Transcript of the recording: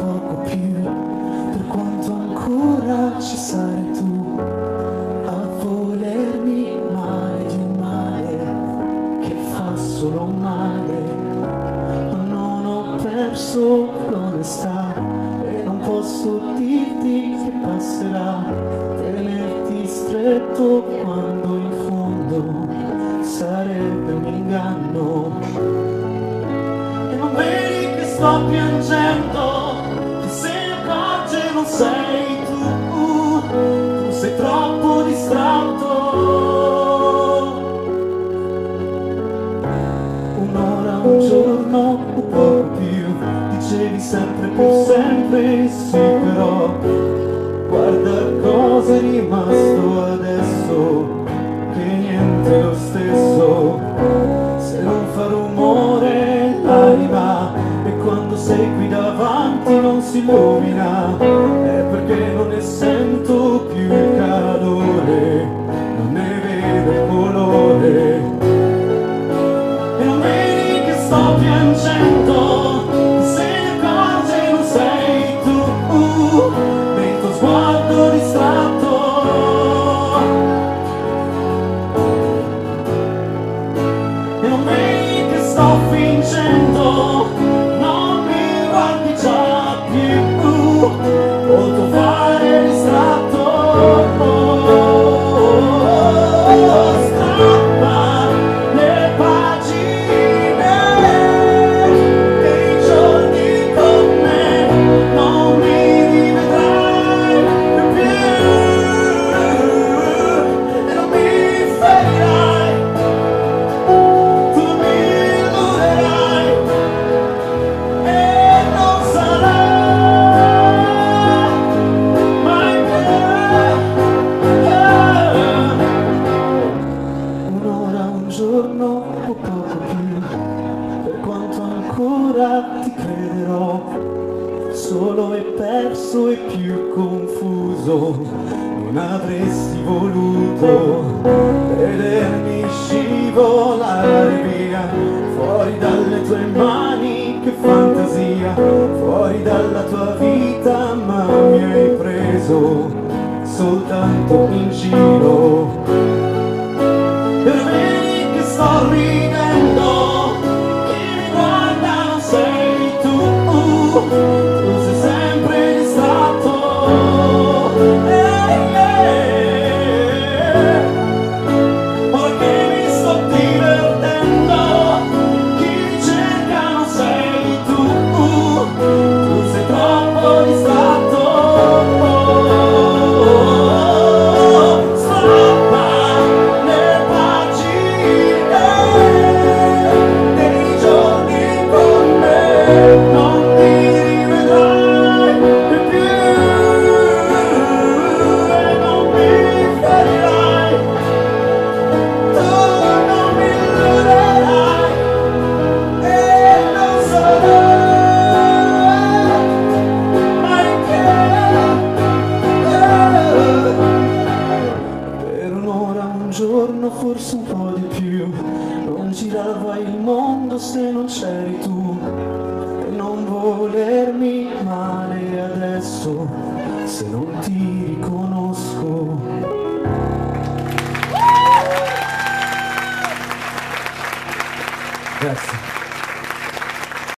poco più, per quanto ancora ci sarai perso l'onestà e non posso dirti che passerà, tenerti stretto quando in fondo sarebbe un inganno. E non vedi che sto piangendo, che se accorge non sei tu, tu sei troppo distratto. Un'ora, un giorno, un po' dicevi sempre per sempre sì però, guarda cosa è rimasto adesso, che niente è lo stesso, se non fa rumore l'anima e quando sei qui davanti non si illumina, è perché non ne sento più il calore, non ne vedo il colore. E non vedi che sto piangendo, sto fingendo, non mi guardi già più, solo e perso e più confuso. Non avresti voluto vedermi scivolare via fuori dalle tue mani che fantasia fuori dalla tua vita ma mi hai preso soltanto in giro. Per vedi che sto ridendo giorno, forse un po' di più. Non girava il mondo se non c'eri tu. E non volermi male adesso Se non ti riconosco. Grazie